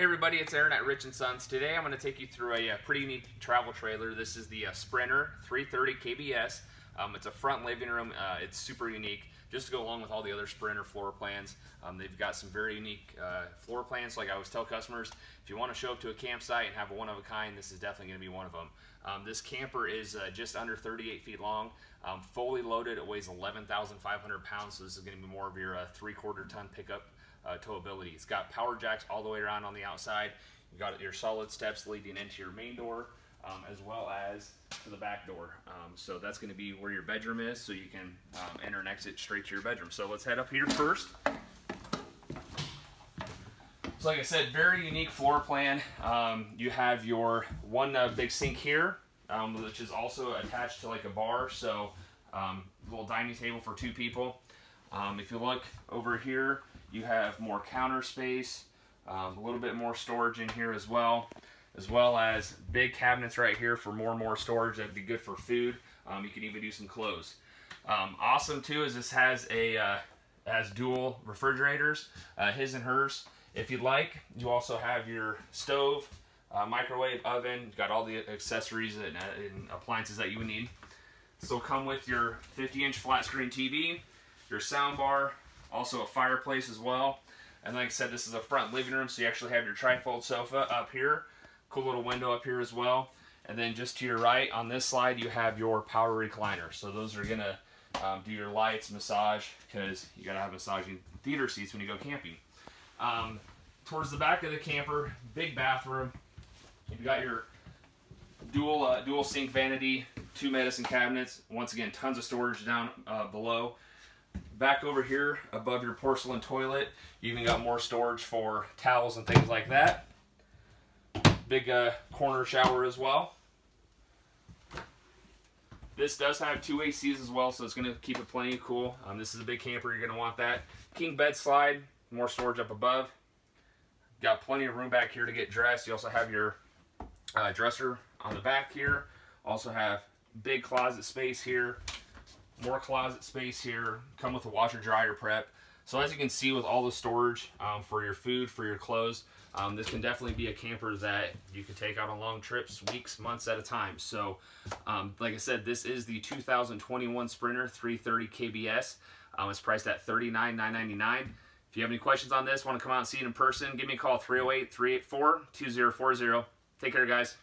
Hey everybody, it's Aaron at Rich & Sons. Today I'm going to take you through a, a, uh, pretty neat travel trailer. This is the uh, Sprinter 330 KBS. Um, it's a front living room. Uh, it's super unique. Just to go along with all the other Sprinter floor plans, um, they've got some very unique uh, floor plans. Like I always tell customers, if you want to show up to a campsite and have a one of a kind, this is definitely going to be one of them. Um, this camper is uh, just under 38 feet long, um, fully loaded. It weighs 11,500 pounds, so this is going to be more of your uh, three-quarter ton pickup uh, towability. It's got power jacks all the way around on the outside. You've got your solid steps leading into your main door, um, as well as to the back door. Um, so that's going to be where your bedroom is, so you can um, enter and exit straight to your bedroom. So let's head up here first. So like I said, very unique floor plan. Um, you have your one uh, big sink here, um, which is also attached to like a bar. So um, little dining table for two people. If you look over here, you have more counter space, a little bit more storage in here as well, as well as big cabinets right here for more and more storage. That'd be good for food. Um, you can even do some clothes. Um, awesome too is this has a uh, has dual refrigerators, uh, his and hers. If you'd like, you also have your stove, uh, microwave, oven. got all the accessories and, uh, and appliances that you would need. So come with your 50 inch flat screen TV, your sound bar, also a fireplace as well. And like I said, this is a front living room, so you actually have your trifold sofa up here. Cool little window up here as well. And then just to your right, on this slide, you have your power recliner. So those are gonna um, do your lights, massage, because you gotta have massaging theater seats when you go camping. Um, towards the back of the camper, big bathroom. You've got your dual uh, dual sink vanity, two medicine cabinets. Once again, tons of storage down uh, below. Back over here above your porcelain toilet, you even got more storage for towels and things like that. Big uh, corner shower as well. This does have two ACs as well, so it's going to keep it plenty cool. Um, this is a big camper, you're going to want that. King bed slide, more storage up above. Got plenty of room back here to get dressed. You also have your uh, dresser on the back here. Also have big closet space here more closet space here, come with a washer dryer prep. So as you can see with all the storage um, for your food, for your clothes, um, this can definitely be a camper that you can take out on long trips, weeks, months at a time. So um, like I said, this is the 2021 Sprinter 330 KBS. Um, it's priced at $39,999. If you have any questions on this, want to come out and see it in person, give me a call 308-384-2040. Take care, guys.